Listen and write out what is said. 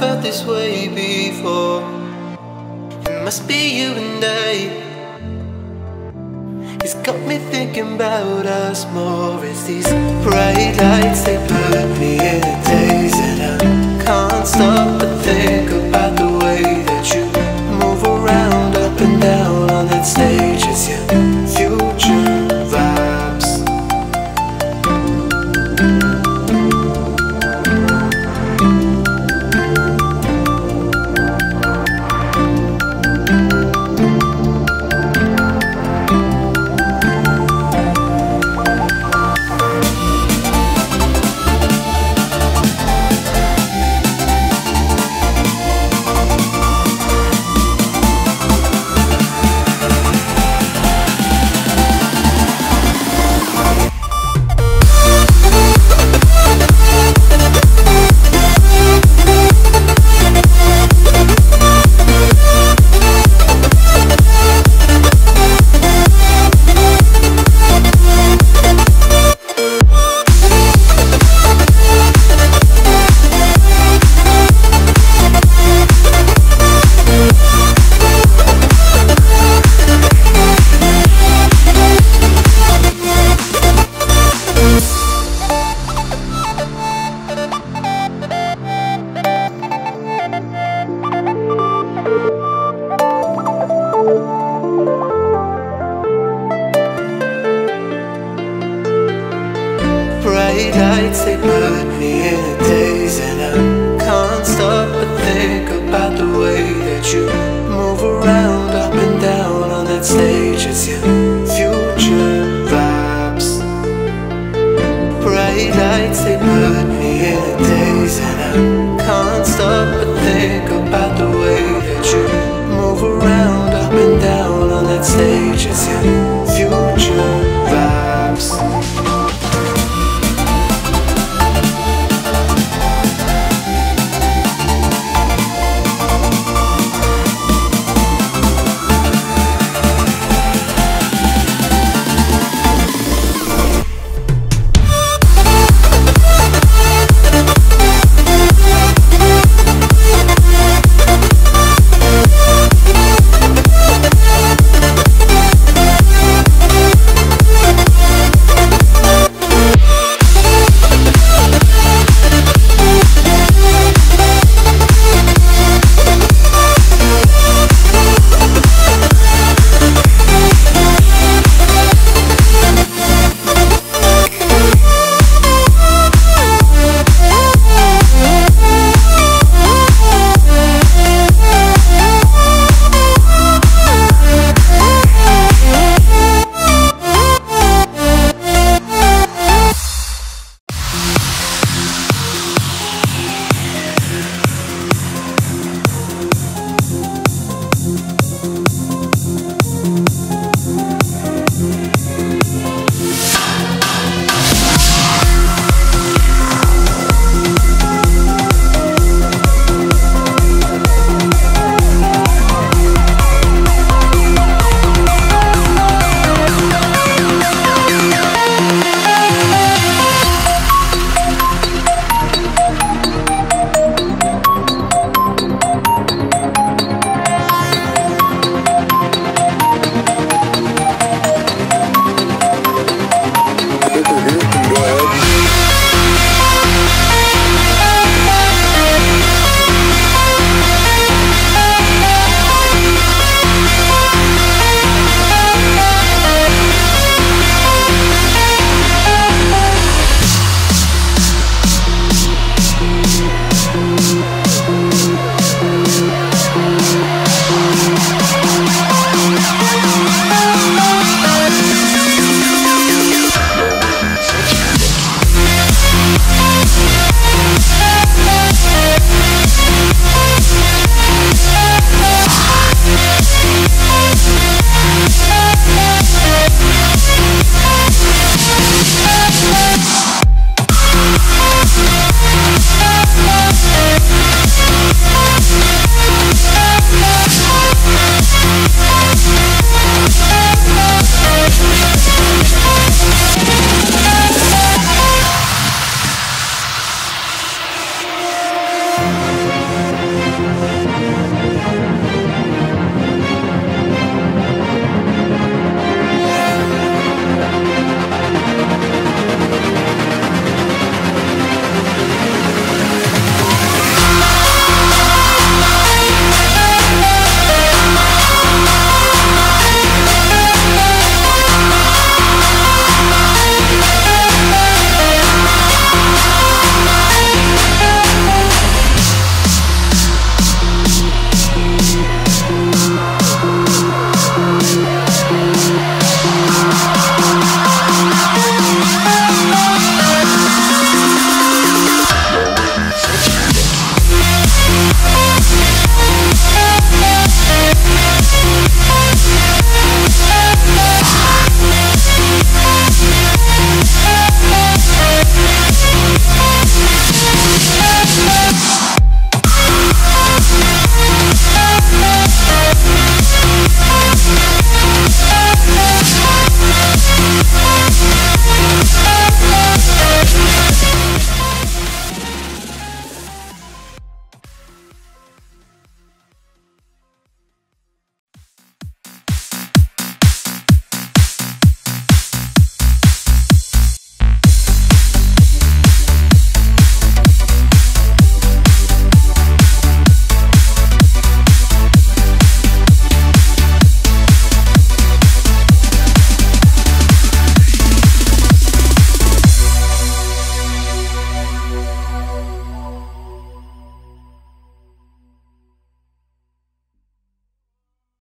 felt this way before. It must be you and I. It's got me thinking about us more. It's these bright lights, they put lights, they put me in a daze And I can't stop but think about the way that you